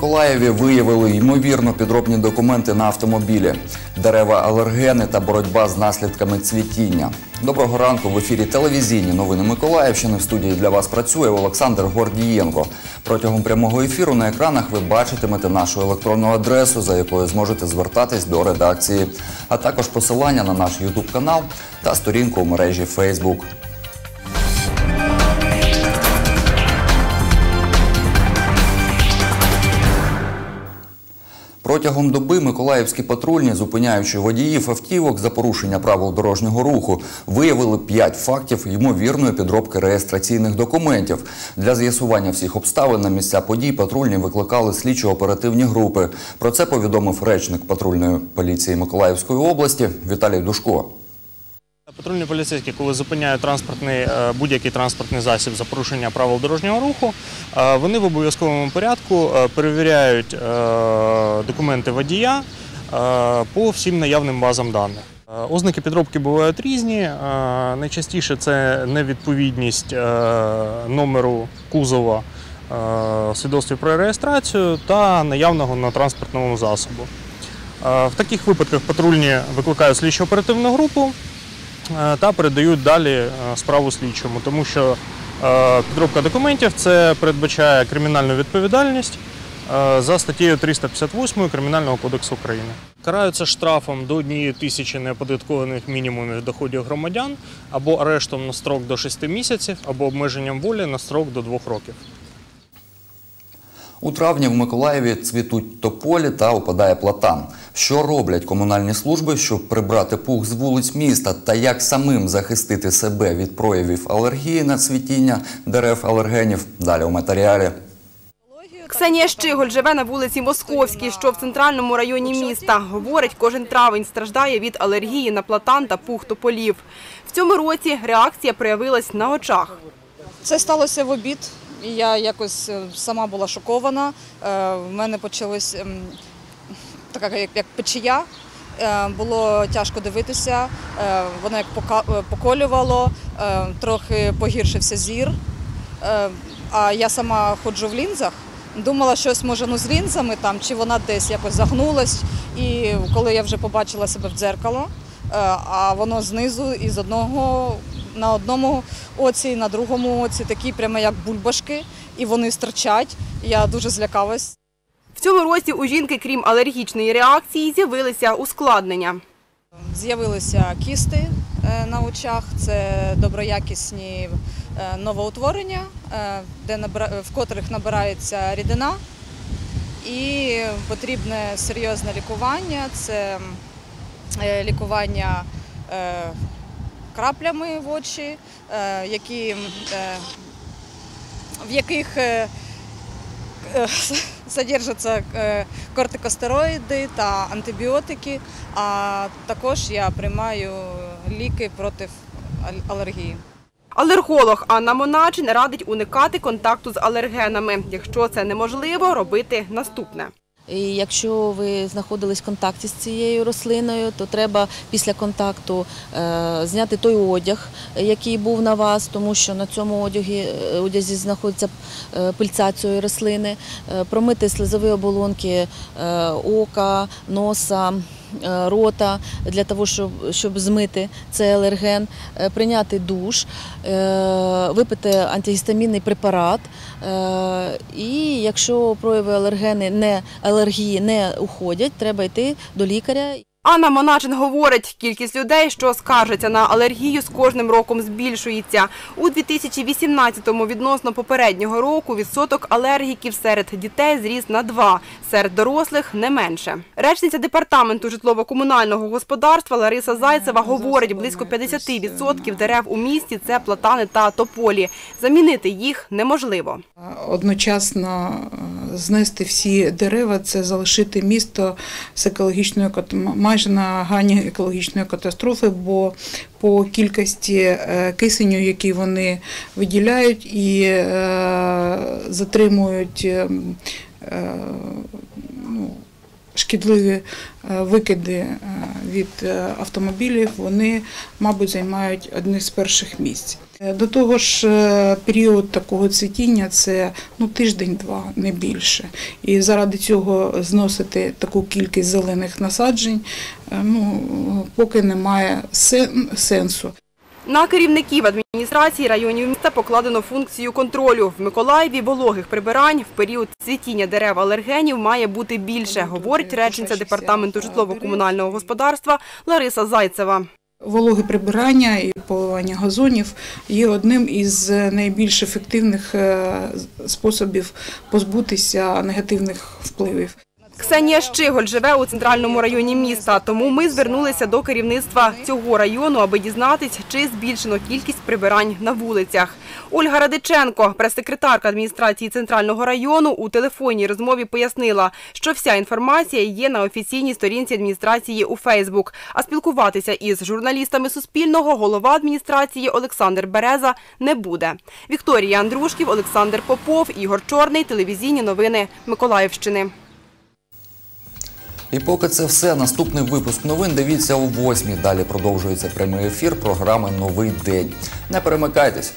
Миколаєві виявили ймовірно підробні документи на автомобілі, дерева алергени та боротьба з наслідками цвітіння. Доброго ранку в ефірі телевізійні новини Миколаївщини. В студії для вас працює Олександр Гордієнко. Протягом прямого ефіру на екранах ви бачитимете нашу електронну адресу, за якою зможете звертатись до редакції, а також посилання на наш Ютуб канал та сторінку у мережі Фейсбук. Протягом доби миколаївські патрульні, зупиняючи водіїв автівок за порушення правил дорожнього руху, виявили п'ять фактів ймовірної підробки реєстраційних документів. Для з'ясування всіх обставин на місця подій патрульні викликали слідчо-оперативні групи. Про це повідомив речник патрульної поліції Миколаївської області Віталій Душко. Патрульні поліцейські, коли зупиняють транспортний е, будь-який транспортний засіб за порушення правил дорожнього руху, е, вони в обов'язковому порядку е, перевіряють документи водія по всім наявним базам даних. Ознаки підробки бувають різні. Найчастіше це невідповідність номеру кузова свідоцтві про реєстрацію та наявного на транспортному засобу. В таких випадках патрульні викликають слідчо-оперативну групу е, та передають далі е, справу слідчому, тому що е, підробка документів це передбачає кримінальну відповідальність е, за статтею 358 Кримінального кодексу України. Караються штрафом до однієї тисячі неоподаткованих мінімумів доходів громадян або арештом на строк до 6 місяців, або обмеженням волі на строк до 2 років. У травні в Миколаєві цвітуть тополі та опадає платан. Що роблять комунальні служби, щоб прибрати пух з вулиць міста та як самим захистити себе від проявів алергії на цвітіння дерев алергенів? Далі у матеріалі. Ксенія Щиголь живе на вулиці Московській, що в центральному районі міста. Говорить, кожен травень страждає від алергії на платан та пух тополів. В цьому році реакція проявилась на очах. Це сталося в обід. І Я якось е, сама була шокована. Е, В мене почалась ем, така як, печія. Е, Було тяжко дивитися, воно як поколювало, трохи погіршився зір. А я сама ходжу в лінзах. Думала, щось може ну, з лінзами там, чи вона десь якось загнулась. І коли я вже побачила себе в дзеркало, а воно знизу і з одного на одному оці, і на другому оці такі прямо як бульбашки, і вони стирчать. Я дуже злякалась. В цьому році у жінки, крім алергічної реакції, з'явилися ускладнення. З'явилися кісти е, на очах, це доброякісні е, новоутворення, е, де в котрих набирається рідина. І потрібне серйозне лікування це лікування краплями в очі, е, які, е, в яких содержаться е, кортикостероїди та антибіотики, а також я приймаю ліки проти алергії. Алерголог Анна Моначин радить уникати контакту з алергенами. Якщо це неможливо, робити наступне. І якщо ви знаходились в контакті з цією рослиною, то треба після контакту е, зняти той одяг, який був на вас, тому що на цьому одязі, е, одязі знаходиться е, пильця цієї рослини, промити слизові оболонки ока, носа. Е, Рота для того, щоб, щоб змити цей алерген, е, прийняти душ, е, випити антигістамінний препарат. І якщо прояви алергени не алергії не уходять, треба йти до лікаря. Анна Моначин говорить, кількість людей, що скаржаться на алергію, з кожним роком збільшується. У 2018-му відносно попереднього року відсоток алергіків серед дітей зріс на 2, серед дорослих – не менше. Речниця департаменту житлово-комунального господарства Лариса Зайцева говорить, близько 50% дерев у місті – це платани та тополі. Замінити їх неможливо. одночасно е, знести всі дерева, це залишити місто з екологічною кат- майже на грані екологічної катастрофи, бо по кількості е, кисеню, який вони виділяють і е, затримують е, е, шкідливі е, викиди е, від е, автомобілів, вони, мабуть, займають одне з перших місць. До того ж, період такого цвітіння це ну, тиждень-два, не більше. І заради цього зносити таку кількість зелених насаджень ну, поки немає сенсу. На керівників адміністрації районів міста покладено функцію контролю. В Миколаєві вологих прибирань в період цвітіння дерев алергенів має бути більше, говорить речниця департаменту житлово-комунального господарства Лариса Зайцева. Вологе прибирання і поливання газонів є одним із найбільш ефективних е, способів позбутися негативних впливів. Ксенія Щиголь живе у центральному районі міста, тому ми звернулися до керівництва цього району, аби дізнатись, чи збільшено кількість прибирань на вулицях. Ольга Радиченко, прес-секретарка адміністрації центрального району, у телефонній розмові пояснила, що вся інформація є на офіційній сторінці адміністрації у Фейсбук. А спілкуватися із журналістами Суспільного голова адміністрації Олександр Береза не буде. Вікторія Андрушків, Олександр Попов, Ігор Чорний. Телевізійні новини Миколаївщини. І поки це все, наступний випуск новин дивіться о 8 Далі продовжується прямий ефір програми Новий день. Не перемикайтесь.